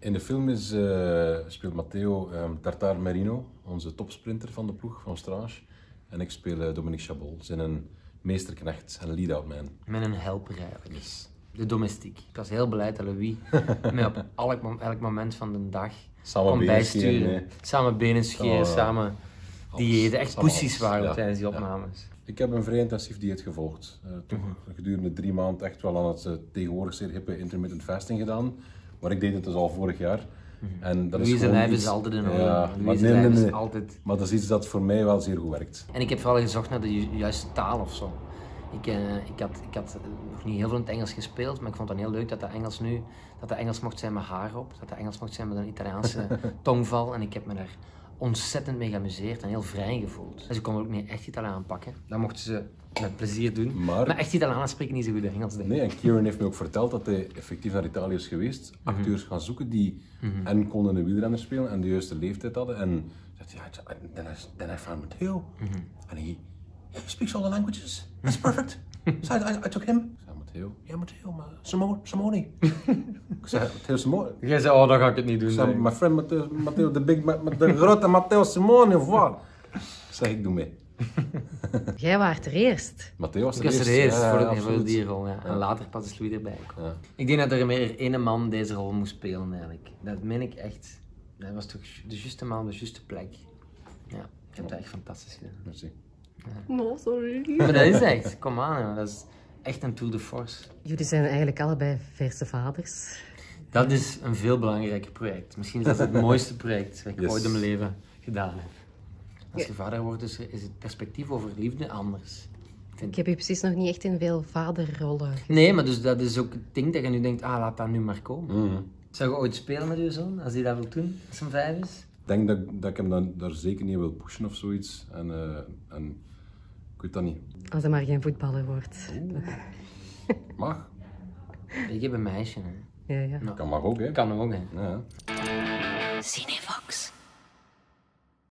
In de film is, eh, speelt Matteo ehm, Tartar Merino, onze topsprinter van de ploeg van Strange. En ik speel eh, Dominique Chabot, zijn een meesterknecht en lead-out man. Met een helper eigenlijk. Dus De domestiek. Ik was heel blij dat Louis mij op elk, elk moment van de dag Samen kon scheren, bijsturen. nee. Samen benen scheren, Oh, samen diëten. Echt Samen poesies alles, waren ja. tijdens die Ja. opnames. Ik heb een vrij intensief dieet gevolgd. Eh, toch Mhm. gedurende drie maanden echt wel aan het tegenwoordig zeer hippe intermittent fasting gedaan. Maar ik deed het dus al vorig jaar. En dat is lijf iets- is altijd in orde. Ja, maar nee, nee, is nee. altijd... Maar dat is iets dat voor mij wel zeer goed werkt. En ik heb vooral gezocht naar de ju- juiste taal of zo. Ik, eh, ik had, ik had nog niet heel veel in het Engels gespeeld, maar ik vond het heel leuk dat de Engels nu dat de Engels mocht zijn met haar op, dat de Engels mocht zijn met een Italiaanse tongval. En ik heb me daar ontzettend mee geamuseerd en heel vrij gevoeld. Dus ik kon er ook meer echt Italiaan pakken. Dat mochten ze met plezier doen. Maar- Maar, echt Italianen spreken niet zo goed Engels, denk ik. Nee, en Kieran heeft me ook verteld dat hij effectief naar Italië is geweest. Mhm. Acteurs gaan zoeken die en konden een wielrenner spelen en de juiste leeftijd hadden. En hij, ja, then I, then I found Matteo. Mhm. And he, he speaks all the languages. That's perfect. so I, I, I took him. Ik zei, Matteo? Ja, Matteo, maar Simone. Simone. ik zei, Matteo Simone. Jij zei, oh, dan ga ik het niet doen. Ik zei, ik. my friend Matteo, Matteo de big, de grote Matteo Simone, of wat? Ik zeg, ik doe mee. Jij waart er eerst. Matteo was Ik er was er eerst. eerst Ja, voor, ja, de, voor die rol. Ja. En later pas is Louis erbij gekomen. Ja. Ik denk dat er meer één man deze rol moest spelen eigenlijk. Dat meen ik echt. Dat was toch de juiste man, de juiste plek. Ja, ik heb dat echt fantastisch gedaan. Merci. No, sorry. Maar dat is echt, kom aan, dat is echt een tour de force. Jullie zijn eigenlijk allebei verse vaders. Dat is een veel belangrijker project. Misschien is dat het mooiste project dat ik Yes. ooit in mijn leven gedaan heb. Als je vader wordt, is, is het perspectief over liefde anders. Ik heb je precies nog niet echt in veel vaderrollen. Nee, maar dus dat is ook het ding dat je nu denkt, ah, laat dat nu maar komen. Mhm. Zou je ooit spelen met je zoon, als hij dat wil doen, als hij vijf is? Ik denk dat, dat ik hem dan, daar zeker niet wil pushen of zoiets. En, eh, en ik weet dat niet. Als hij maar geen voetballer wordt. Mag. Ik heb een meisje, hè. Ja, ja. Nou, Kan mag ook, hè. kan ook, hè. Ja. Cinevox.